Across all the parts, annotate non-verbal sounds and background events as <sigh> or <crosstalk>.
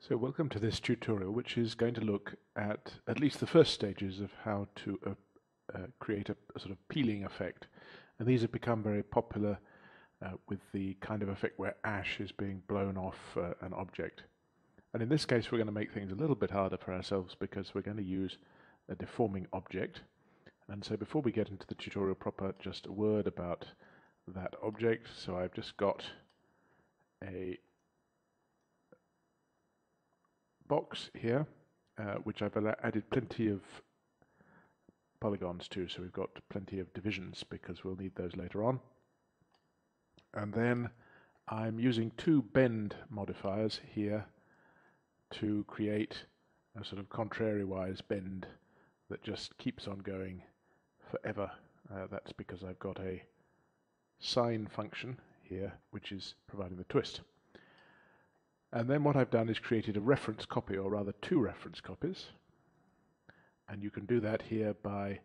So welcome to this tutorial which is going to look at at least the first stages of how to uh, uh, create a, a, sort of peeling effect. And these have become very popular uh, with the kind of effect where ash is being blown off uh, an object. And in this case we're going to make things a little bit harder for ourselves because we're going to use a deforming object. And so before we get into the tutorial proper, just a word about that object. So I've just got a box here, uh, which I've added plenty of polygons to, so we've got plenty of divisions because we'll need those later on. And then I'm using two bend modifiers here to create a sort of contrary-wise bend that just keeps on going forever. Uh, that's because I've got a sine function here which is providing the twist. And then what I've done is created a reference copy, or rather two reference copies. And you can do that here by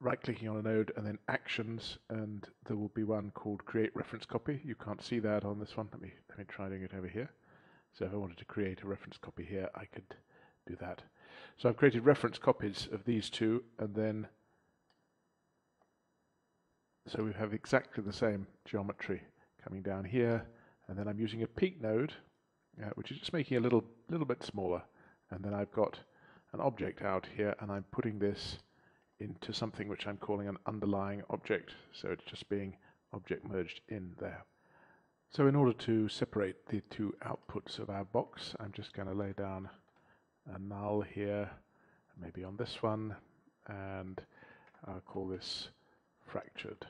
right-clicking on a node and then Actions, and there will be one called Create Reference Copy. You can't see that on this one. Let me, let me try doing it over here. So if I wanted to create a reference copy here, I could do that. So I've created reference copies of these two, and then so we have exactly the same geometry coming down here and then I'm using a peak node uh, which is just making a little little bit smaller and then I've got an object out here and I'm putting this into something which I'm calling an underlying object so it's just being object merged in there. So in order to separate the two outputs of our box I'm just going to lay down a null here maybe on this one and I'll call this fractured.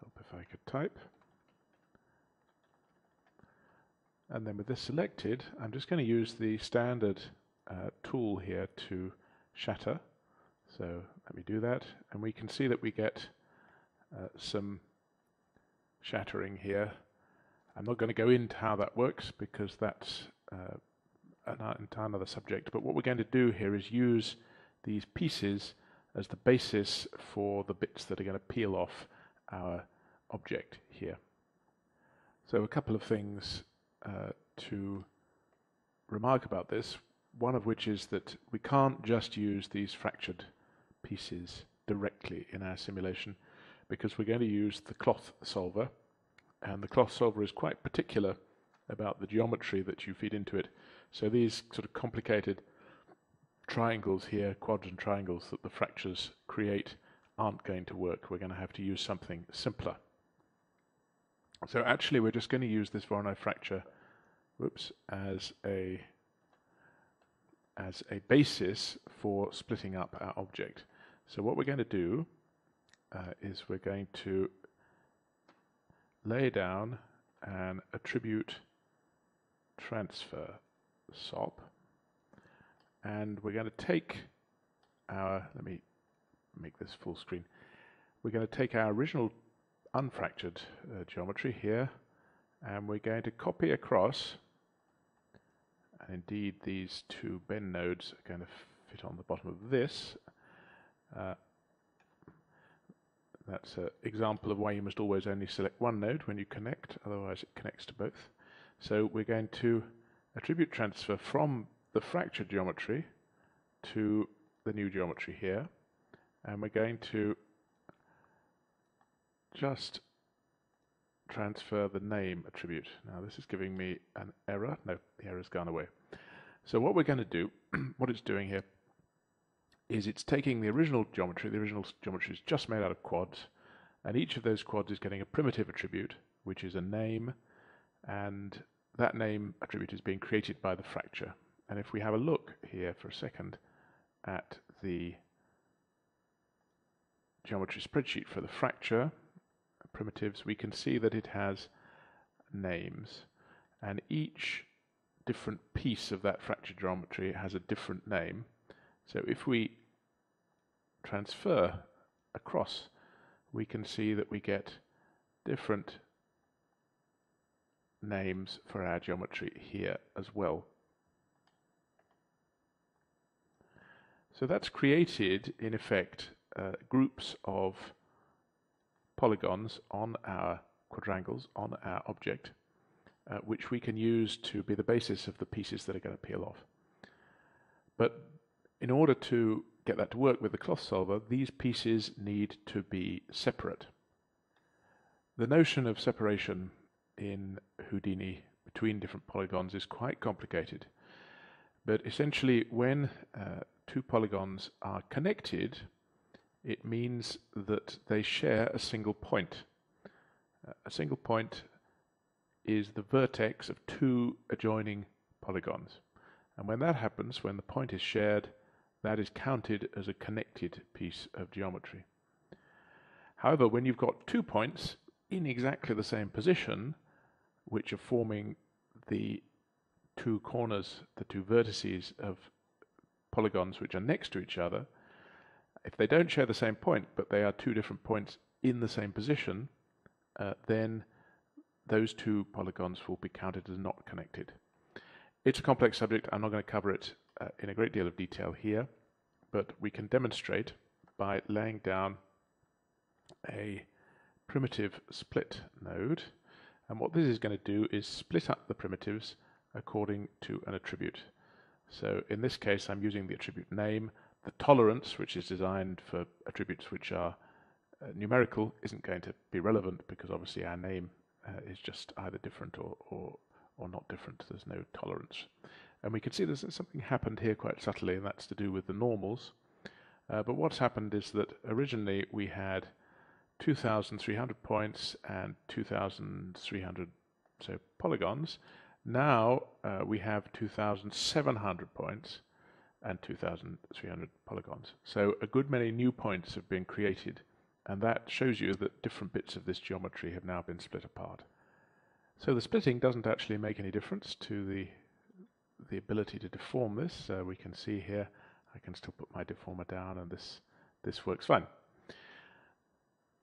Help if I could type. And then with this selected, I'm just going to use the standard uh, tool here to shatter. So let me do that. And we can see that we get uh, some shattering here. I'm not going to go into how that works because that's uh, an another subject. But what we're going to do here is use these pieces as the basis for the bits that are going to peel off our object here. So a couple of things uh, to remark about this, one of which is that we can't just use these fractured pieces directly in our simulation because we're going to use the cloth solver and the cloth solver is quite particular about the geometry that you feed into it. So these sort of complicated triangles here, quadrant triangles that the fractures create aren't going to work. We're going to have to use something simpler. So actually we're just going to use this Voronoi fracture whoops, as a as a basis for splitting up our object. So what we're going to do uh, is we're going to lay down an attribute transfer SOP and we're going to take our, let me make this full screen, we're going to take our original unfractured uh, geometry here and we're going to copy across and indeed these two bend nodes are going to fit on the bottom of this. Uh, that's an example of why you must always only select one node when you connect, otherwise it connects to both. So we're going to attribute transfer from the fractured geometry to the new geometry here, and we're going to just transfer the name attribute. Now this is giving me an error. No, the error's gone away. So what we're going to do, <clears throat> what it's doing here, is it's taking the original geometry, the original geometry is just made out of quads, and each of those quads is getting a primitive attribute, which is a name, and that name attribute is being created by the fracture. And if we have a look here for a second at the geometry spreadsheet for the fracture, primitives, we can see that it has names. And each different piece of that fracture geometry has a different name. So if we transfer across, we can see that we get different names for our geometry here as well. So that's created, in effect, uh, groups of polygons on our quadrangles, on our object. Uh, which we can use to be the basis of the pieces that are going to peel off. But in order to get that to work with the cloth solver, these pieces need to be separate. The notion of separation in Houdini between different polygons is quite complicated. But essentially, when uh, two polygons are connected, it means that they share a single point. Uh, a single point is the vertex of two adjoining polygons. And when that happens, when the point is shared, that is counted as a connected piece of geometry. However, when you've got two points in exactly the same position, which are forming the two corners, the two vertices of polygons which are next to each other, if they don't share the same point, but they are two different points in the same position, uh, then those two polygons will be counted as not connected. It's a complex subject. I'm not going to cover it uh, in a great deal of detail here, but we can demonstrate by laying down a primitive split node. And what this is going to do is split up the primitives according to an attribute. So in this case, I'm using the attribute name. The tolerance, which is designed for attributes which are uh, numerical, isn't going to be relevant because obviously our name uh, is just either different or, or, or not different. There's no tolerance. And we can see there's something happened here quite subtly, and that's to do with the normals. Uh, but what's happened is that originally we had 2,300 points and 2,300 so polygons. Now uh, we have 2,700 points and 2,300 polygons. So a good many new points have been created and that shows you that different bits of this geometry have now been split apart. So the splitting doesn't actually make any difference to the the ability to deform this. Uh, we can see here I can still put my deformer down and this this works fine.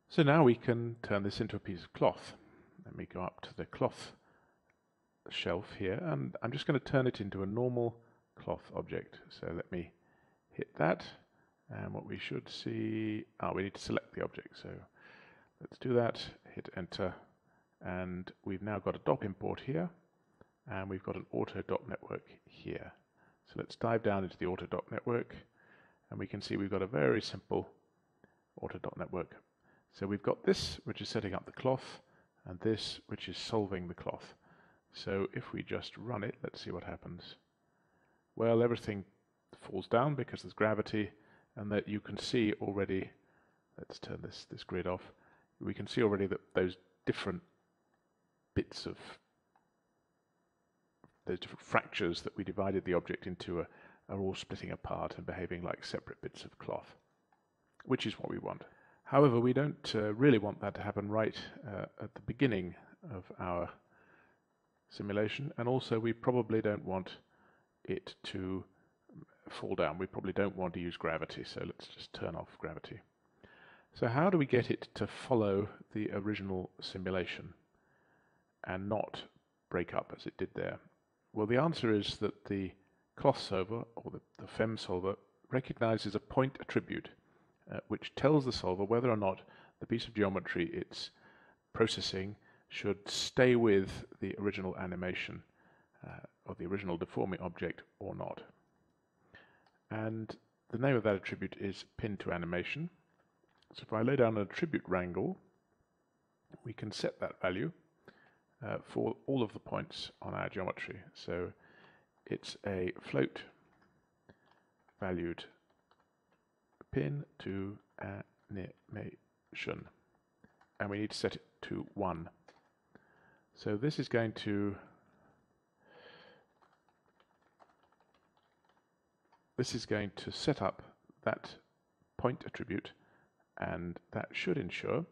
So now we can turn this into a piece of cloth. Let me go up to the cloth shelf here and I'm just going to turn it into a normal cloth object. So let me hit that and what we should see, ah, we need to select the object. So let's do that, hit enter and we've now got a DOP import here and we've got an auto DOP network here. So let's dive down into the auto DOP network and we can see we've got a very simple auto DOP network. So we've got this which is setting up the cloth and this which is solving the cloth. So if we just run it, let's see what happens. Well, everything falls down because there's gravity and that you can see already, let's turn this, this grid off, we can see already that those different bits of, those different fractures that we divided the object into are, are all splitting apart and behaving like separate bits of cloth, which is what we want. However, we don't uh, really want that to happen right uh, at the beginning of our simulation, and also we probably don't want it to fall down. We probably don't want to use gravity, so let's just turn off gravity. So how do we get it to follow the original simulation and not break up as it did there? Well, the answer is that the cloth solver, or the, the FEM solver, recognizes a point attribute, uh, which tells the solver whether or not the piece of geometry it's processing should stay with the original animation uh, or the original deforming object or not. And the name of that attribute is pin to animation. So if I lay down an attribute wrangle, we can set that value uh, for all of the points on our geometry. So it's a float valued pin to animation. And we need to set it to 1. So this is going to this is going to set up that point attribute and that should ensure,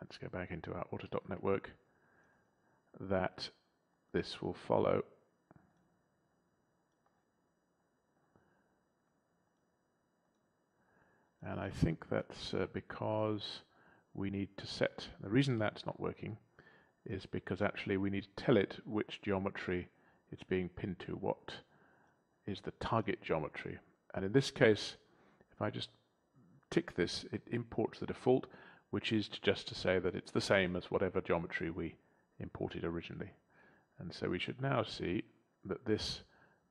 let's go back into our AutoDOP network, that this will follow and I think that's uh, because we need to set, the reason that's not working is because actually we need to tell it which geometry it's being pinned to, what is the target geometry. And in this case, if I just tick this, it imports the default, which is just to say that it's the same as whatever geometry we imported originally. And so we should now see that this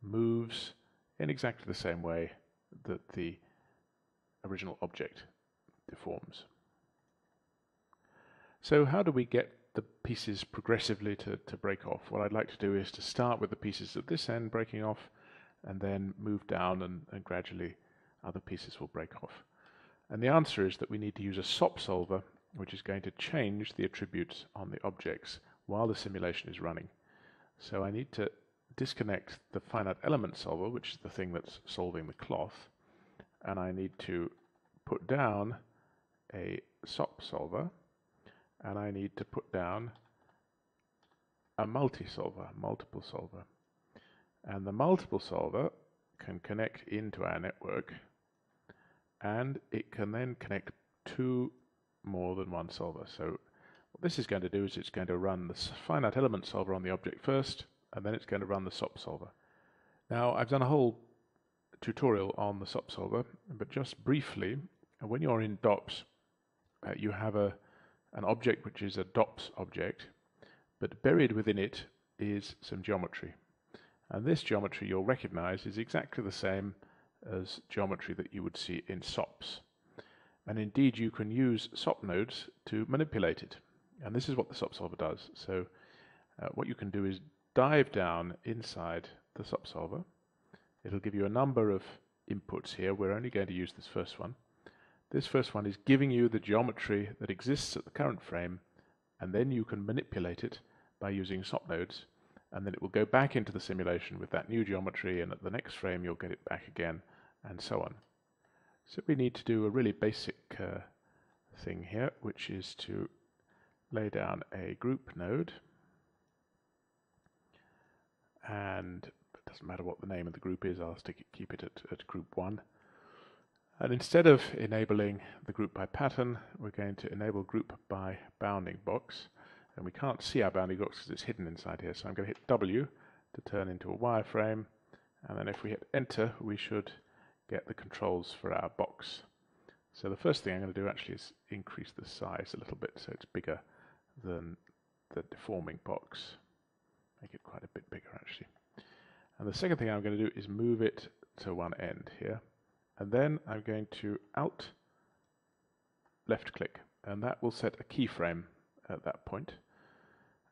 moves in exactly the same way that the original object deforms. So how do we get the pieces progressively to, to break off? What I'd like to do is to start with the pieces at this end breaking off and then move down and, and gradually other pieces will break off. And the answer is that we need to use a SOP solver which is going to change the attributes on the objects while the simulation is running. So I need to disconnect the finite element solver, which is the thing that's solving the cloth, and I need to put down a SOP solver, and I need to put down a multi-solver, multiple solver. And the multiple solver can connect into our network, and it can then connect to more than one solver. So what this is going to do is it's going to run the finite element solver on the object first, and then it's going to run the SOP solver. Now, I've done a whole tutorial on the SOP solver, but just briefly, when you're in DOPS, uh, you have a an object which is a DOPS object, but buried within it is some geometry. And this geometry you'll recognize is exactly the same as geometry that you would see in SOPs. And indeed, you can use SOP nodes to manipulate it. And this is what the SOP solver does. So uh, what you can do is dive down inside the SOP solver. It'll give you a number of inputs here. We're only going to use this first one. This first one is giving you the geometry that exists at the current frame, and then you can manipulate it by using SOP nodes, and then it will go back into the simulation with that new geometry, and at the next frame you'll get it back again, and so on. So we need to do a really basic uh, thing here, which is to lay down a group node and it doesn't matter what the name of the group is, I'll stick it, keep it at, at group 1. And instead of enabling the group by pattern, we're going to enable group by bounding box. And we can't see our bounding box because it's hidden inside here. So I'm going to hit W to turn into a wireframe. And then if we hit enter, we should get the controls for our box. So the first thing I'm going to do actually is increase the size a little bit so it's bigger than the deforming box. Make it quite a bit bigger actually. And the second thing I'm going to do is move it to one end here. And then I'm going to Alt left click and that will set a keyframe at that point.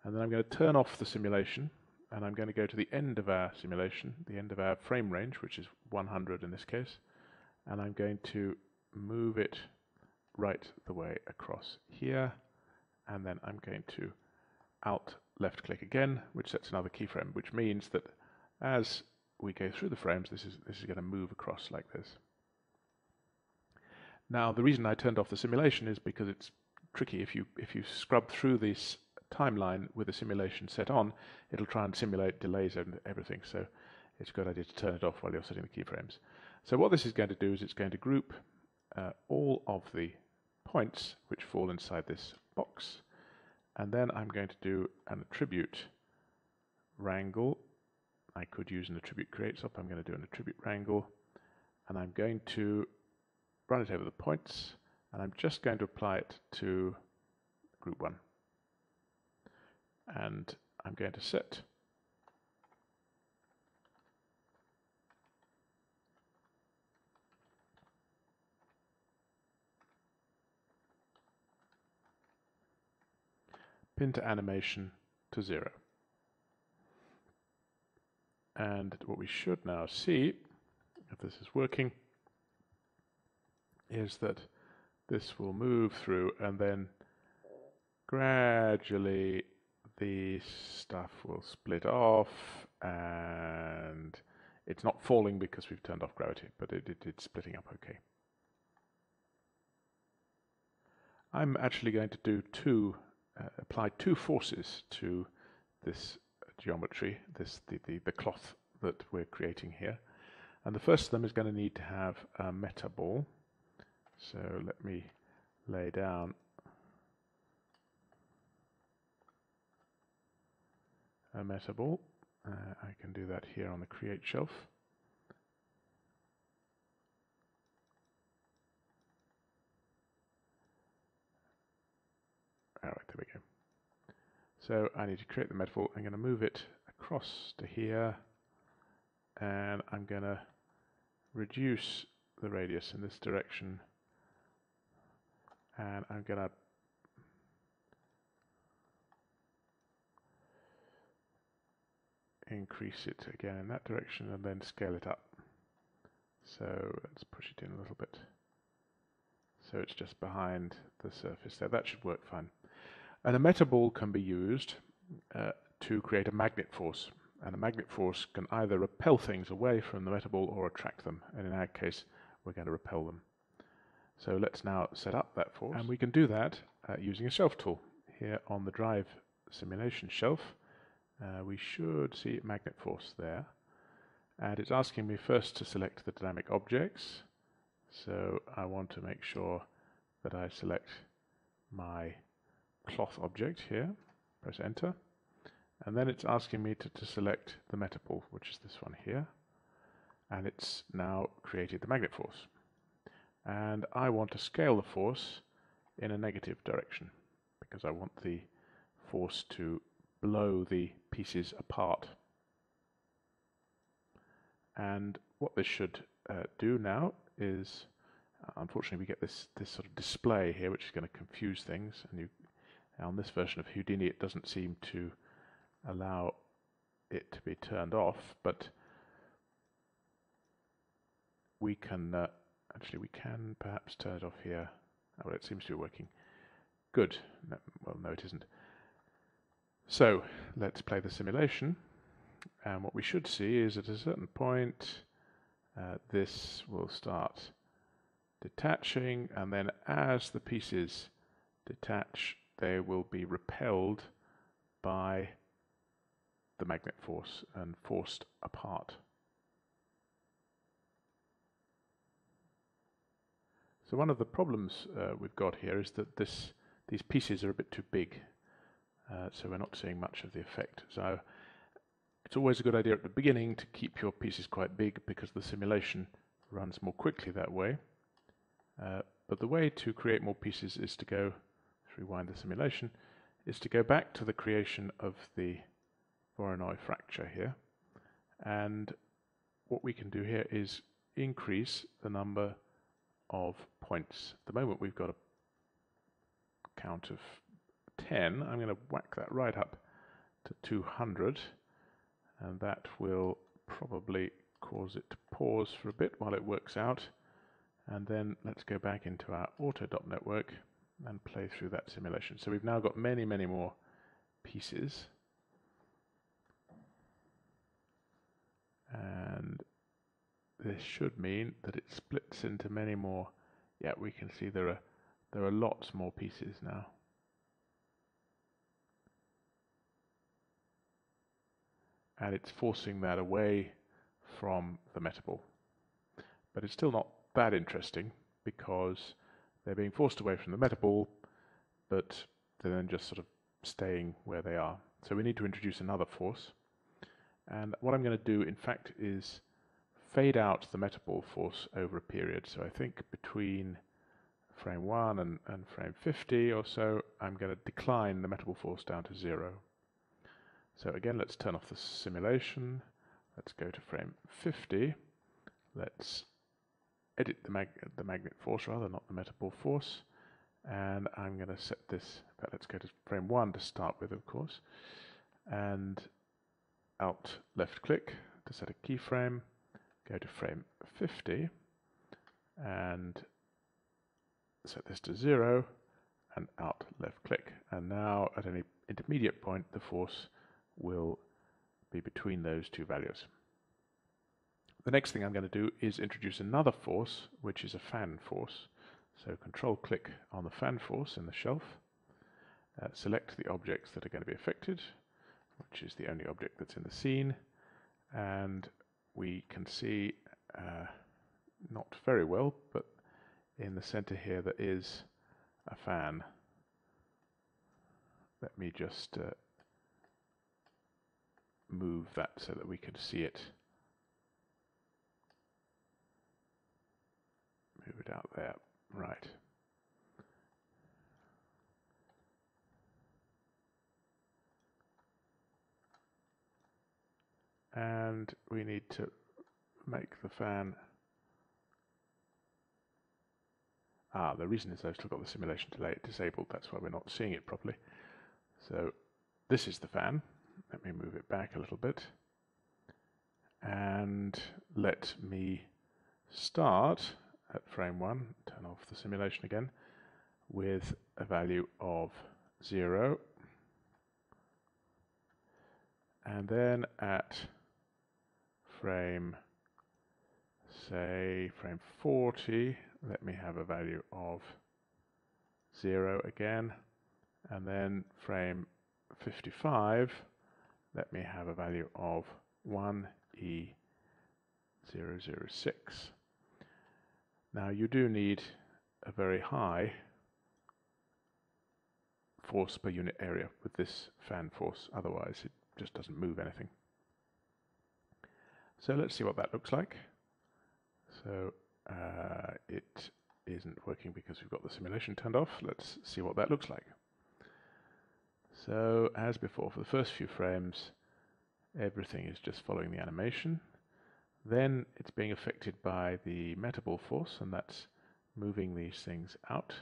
And then I'm going to turn off the simulation and I'm going to go to the end of our simulation, the end of our frame range, which is 100 in this case, and I'm going to move it right the way across here, and then I'm going to Alt left click again, which sets another keyframe, which means that as we go through the frames, this is this is going to move across like this. Now, the reason I turned off the simulation is because it's tricky. If you if you scrub through this timeline with the simulation set on, it'll try and simulate delays and everything. So it's a good idea to turn it off while you're setting the keyframes. So what this is going to do is it's going to group uh, all of the points which fall inside this box. And then I'm going to do an attribute wrangle. I could use an attribute create SOP. I'm going to do an attribute wrangle. And I'm going to run it over the points. And I'm just going to apply it to group 1 and I'm going to set pin to animation to zero. And what we should now see, if this is working, is that this will move through and then gradually the stuff will split off and it's not falling because we've turned off gravity, but it, it, it's splitting up okay. I'm actually going to do two, uh, apply two forces to this geometry, this the, the, the cloth that we're creating here. And the first of them is going to need to have a meta ball. So let me lay down a meta ball. Uh, I can do that here on the create shelf. All right, there we go. So I need to create the metaball. I'm going to move it across to here and I'm going to reduce the radius in this direction and I'm going to increase it again in that direction and then scale it up. So let's push it in a little bit. So it's just behind the surface there. That should work fine. And a metaball can be used uh, to create a magnet force. And a magnet force can either repel things away from the metaball or attract them. And in our case, we're going to repel them. So let's now set up that force. And we can do that uh, using a shelf tool. Here on the drive simulation shelf, uh, we should see magnet force there. And it's asking me first to select the dynamic objects. So I want to make sure that I select my cloth object here, press enter, and then it's asking me to, to select the metaball, which is this one here, and it's now created the magnet force. And I want to scale the force in a negative direction because I want the force to blow the pieces apart. And what this should uh, do now is, uh, unfortunately, we get this this sort of display here, which is going to confuse things. And you, on this version of Houdini, it doesn't seem to allow it to be turned off, but we can uh, actually we can perhaps turn it off here. Oh, well, it seems to be working. Good. No, well, no, it isn't. So let's play the simulation. And what we should see is at a certain point, uh, this will start detaching, and then as the pieces detach, they will be repelled by the magnet force and forced apart. So one of the problems uh, we've got here is that this these pieces are a bit too big uh, so we're not seeing much of the effect. So it's always a good idea at the beginning to keep your pieces quite big because the simulation runs more quickly that way. Uh, but the way to create more pieces is to go, rewind the simulation, is to go back to the creation of the Voronoi fracture here. And what we can do here is increase the number of points. At the moment we've got a count of 10, I'm going to whack that right up to 200 and that will probably cause it to pause for a bit while it works out. And then let's go back into our AutoDOP network and play through that simulation. So we've now got many, many more pieces. And this should mean that it splits into many more. Yeah we can see there are there are lots more pieces now and it's forcing that away from the metaball. But it's still not that interesting because they're being forced away from the metaball, but they're then just sort of staying where they are. So we need to introduce another force. And what I'm going to do, in fact, is fade out the metaball force over a period. So I think between frame 1 and, and frame 50 or so, I'm going to decline the metaball force down to zero. So again, let's turn off the simulation. Let's go to frame 50. Let's edit the, mag the magnet force rather, not the metaball force. And I'm going to set this, but let's go to frame 1 to start with, of course. And Alt left click to set a keyframe. Go to frame 50 and set this to 0 and Alt left click. And now at any intermediate point, the force will be between those two values. The next thing I'm going to do is introduce another force, which is a fan force. So control click on the fan force in the shelf, uh, select the objects that are going to be affected, which is the only object that's in the scene, and we can see, uh, not very well, but in the center here there is a fan. Let me just uh, move that so that we could see it. Move it out there, right. And we need to make the fan. Ah, the reason is I've still got the simulation delay disabled, that's why we're not seeing it properly. So this is the fan let me move it back a little bit. And let me start at frame 1 turn off the simulation again with a value of 0 and then at frame say frame 40 let me have a value of 0 again. And then frame 55 let me have a value of 1e006 now you do need a very high force per unit area with this fan force otherwise it just doesn't move anything so let's see what that looks like so uh, it isn't working because we've got the simulation turned off. Let's see what that looks like. So as before, for the first few frames, everything is just following the animation. Then it's being affected by the metaball force, and that's moving these things out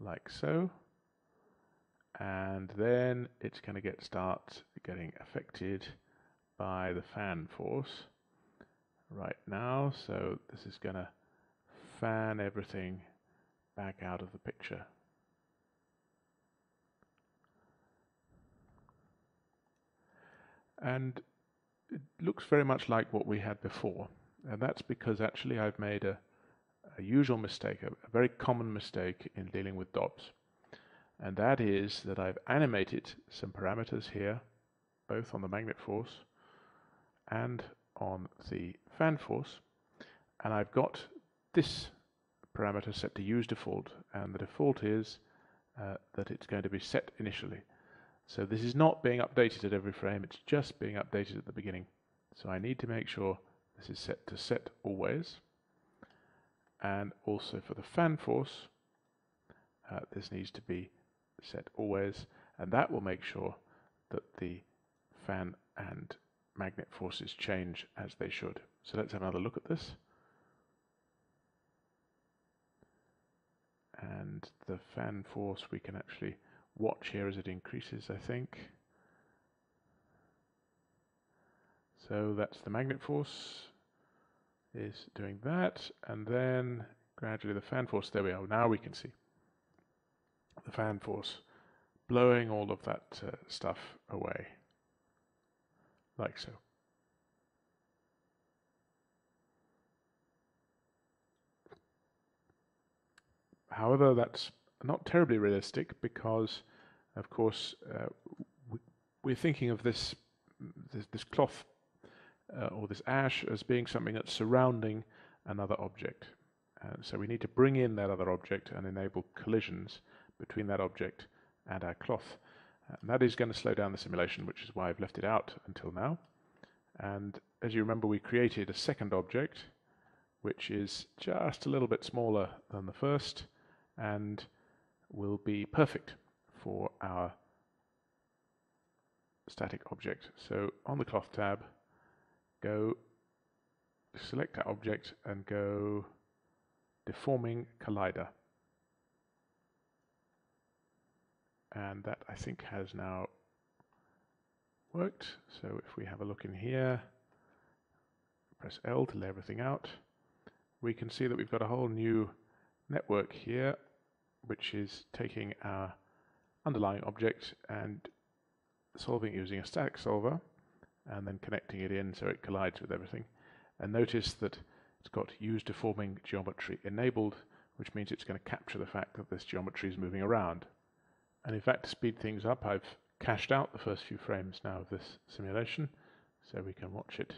like so. And then it's going to get start getting affected by the fan force right now. So this is going to fan everything back out of the picture. And it looks very much like what we had before. And that's because actually I've made a, a usual mistake, a, a very common mistake in dealing with DOPs. And that is that I've animated some parameters here, both on the magnet force and on the fan force and I've got this parameter set to use default and the default is uh, that it's going to be set initially. So this is not being updated at every frame, it's just being updated at the beginning. So I need to make sure this is set to set always. And also for the fan force, uh, this needs to be set always, and that will make sure that the fan and magnet forces change as they should. So let's have another look at this. And the fan force we can actually watch here as it increases, I think. So that's the magnet force is doing that, and then gradually the fan force, there we are, now we can see the fan force blowing all of that uh, stuff away like so. However, that's not terribly realistic because, of course, uh, we, are thinking of this, this, this cloth uh, or this ash as being something that's surrounding another object. Uh, so we need to bring in that other object and enable collisions between that object and our cloth. And that is going to slow down the simulation, which is why I've left it out until now. And as you remember, we created a second object, which is just a little bit smaller than the first and will be perfect for our static object. So on the cloth tab, go select that object and go deforming collider. and that I think has now worked. So if we have a look in here, press L to lay everything out, we can see that we've got a whole new network here, which is taking our underlying object and solving it using a static solver, and then connecting it in so it collides with everything. And notice that it's got use deforming geometry enabled, which means it's going to capture the fact that this geometry is moving around. And in fact, to speed things up, I've cached out the first few frames now of this simulation, so we can watch it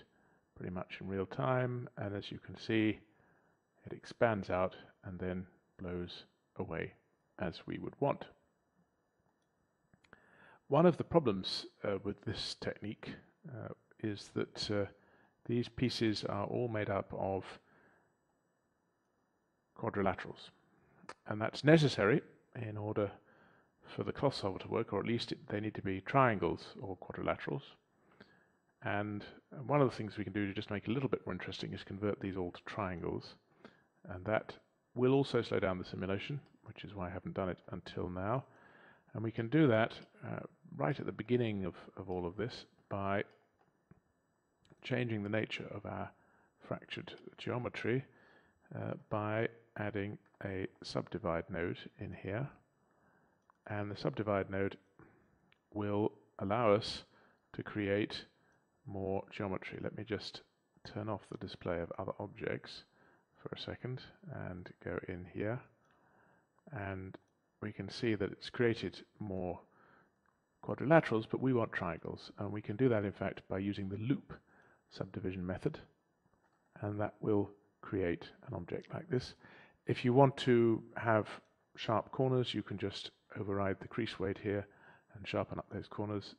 pretty much in real time. And as you can see, it expands out and then blows away as we would want. One of the problems uh, with this technique uh, is that uh, these pieces are all made up of quadrilaterals. And that's necessary in order for the cloth solver to work, or at least it, they need to be triangles or quadrilaterals. And one of the things we can do to just make it a little bit more interesting is convert these all to triangles. And that will also slow down the simulation, which is why I haven't done it until now. And we can do that uh, right at the beginning of, of all of this by changing the nature of our fractured geometry uh, by adding a subdivide node in here. And the subdivide node will allow us to create more geometry. Let me just turn off the display of other objects for a second and go in here and we can see that it's created more quadrilaterals but we want triangles and we can do that in fact by using the loop subdivision method and that will create an object like this. If you want to have sharp corners you can just override the crease weight here and sharpen up those corners.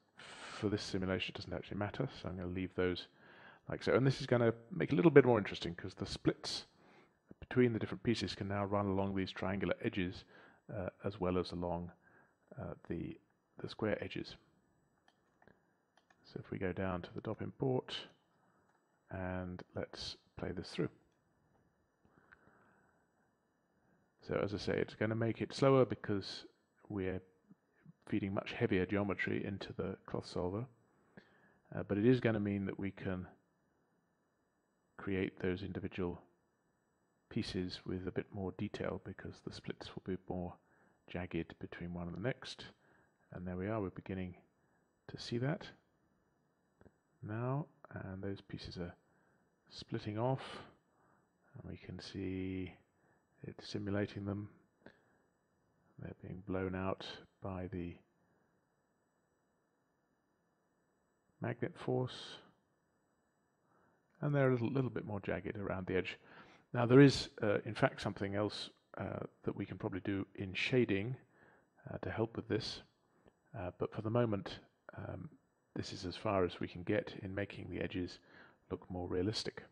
For this simulation it doesn't actually matter so I'm going to leave those like so and this is going to make it a little bit more interesting because the splits between the different pieces can now run along these triangular edges uh, as well as along uh, the, the square edges. So if we go down to the DOP import and let's play this through. So as I say, it's going to make it slower because we're feeding much heavier geometry into the cloth solver. Uh, but it is going to mean that we can create those individual pieces with a bit more detail because the splits will be more jagged between one and the next. And there we are, we're beginning to see that now. And those pieces are splitting off. And we can see it simulating them. They're being blown out by the magnet force. And they're a little, little bit more jagged around the edge. Now there is, uh, in fact, something else uh, that we can probably do in shading uh, to help with this. Uh, but for the moment, um, this is as far as we can get in making the edges look more realistic.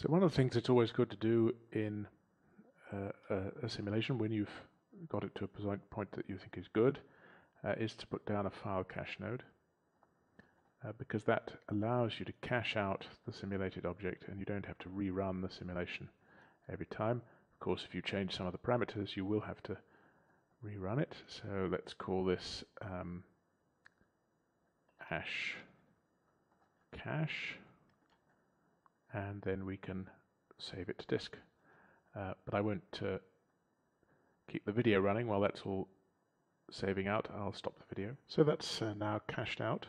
So one of the things that's always good to do in uh, a, a, simulation when you've got it to a point that you think is good uh, is to put down a file cache node uh, because that allows you to cache out the simulated object and you don't have to rerun the simulation every time. Of course, if you change some of the parameters, you will have to rerun it. So let's call this um, ash cache and then we can save it to disk. Uh, but I won't uh, keep the video running while that's all saving out. I'll stop the video. So that's uh, now cached out.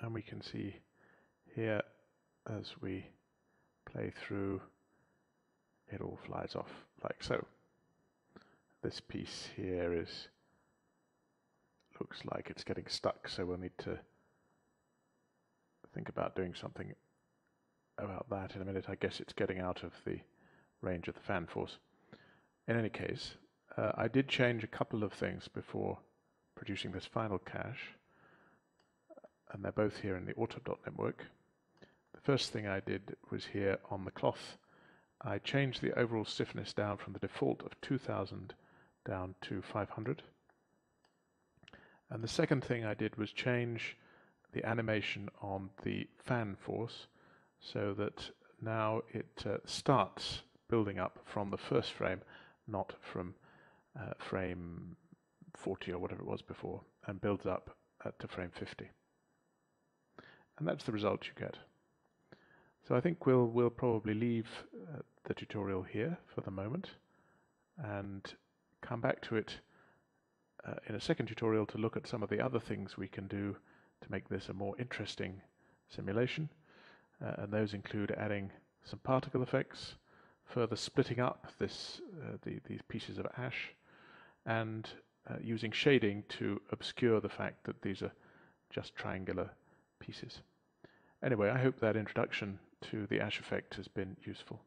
And we can see here as we play through, it all flies off like so. This piece here is looks like it's getting stuck, so we'll need to think about doing something about that in a minute. I guess it's getting out of the range of the fan force. In any case, uh, I did change a couple of things before producing this final cache, and they're both here in the AutoDOP network. The first thing I did was here on the cloth. I changed the overall stiffness down from the default of 2000 down to 500. And the second thing I did was change the animation on the fan force so that now it uh, starts building up from the first frame, not from uh, frame 40 or whatever it was before, and builds up uh, to frame 50. And that's the result you get. So I think we'll we'll probably leave uh, the tutorial here for the moment and come back to it uh, in a second tutorial to look at some of the other things we can do to make this a more interesting simulation uh, and those include adding some particle effects, further splitting up this uh, the, these pieces of ash, and uh, using shading to obscure the fact that these are just triangular pieces. Anyway, I hope that introduction to the ash effect has been useful.